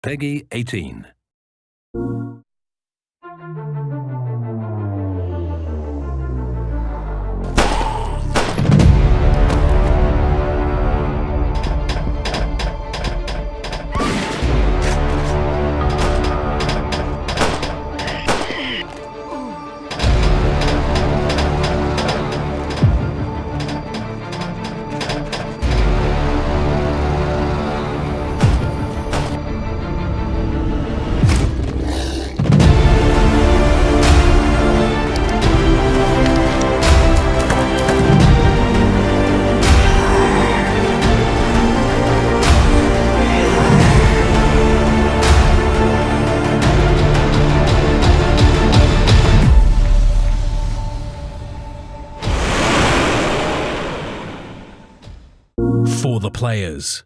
Peggy 18. For the players.